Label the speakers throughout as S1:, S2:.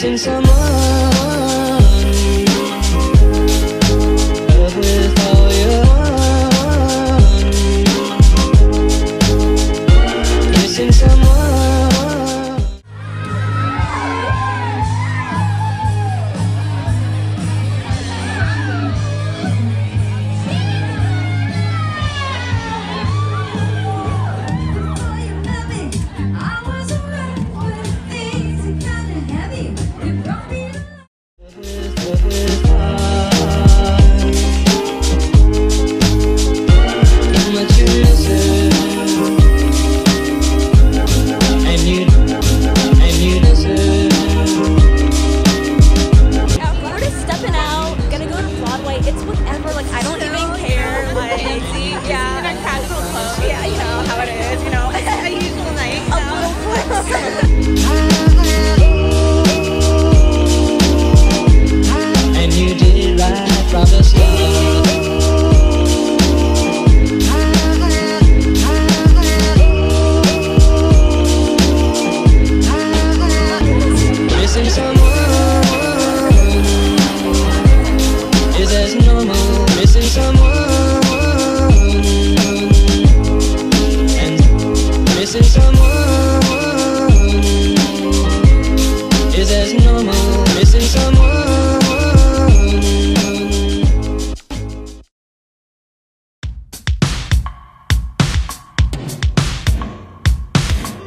S1: someone. Missing someone. Love with all your heart. Missing someone. Love missing someone is as normal. Missing someone.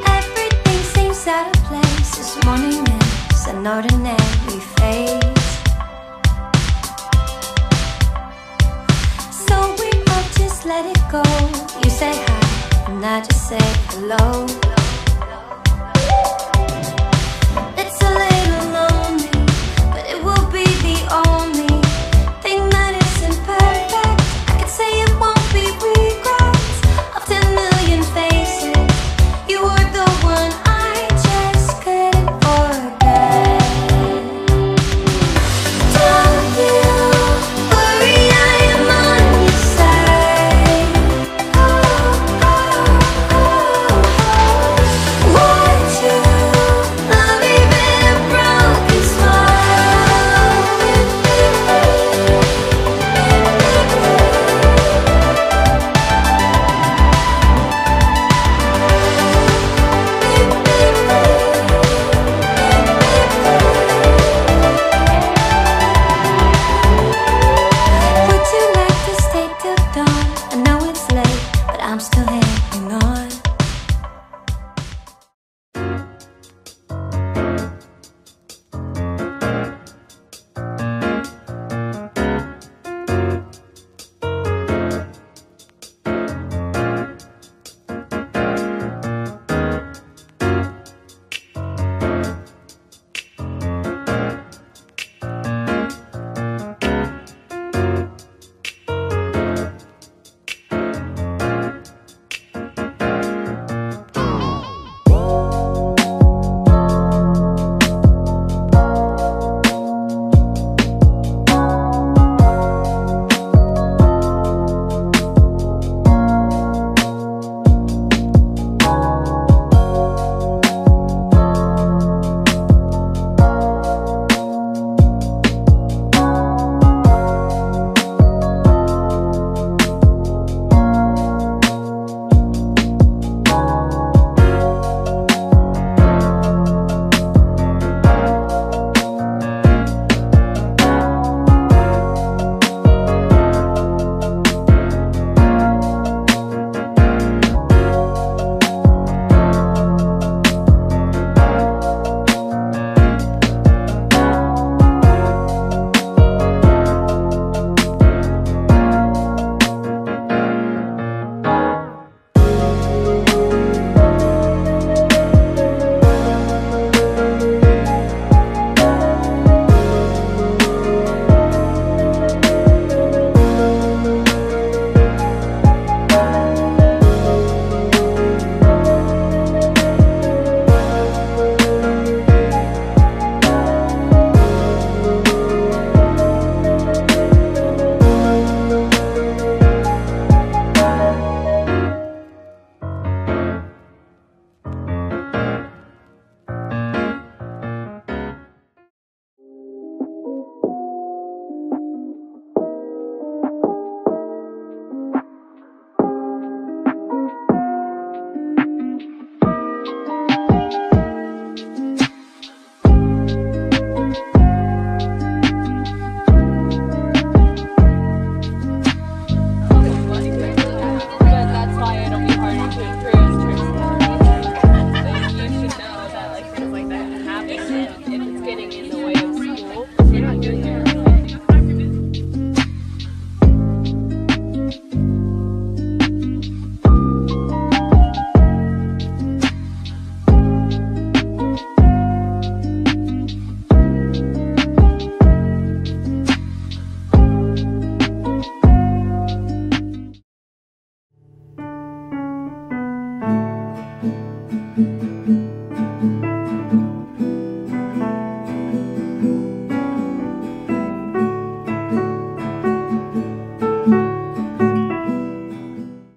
S2: Everything seems out of place this morning is an ordinary phase. So we all just let it go. You say and I just say hello.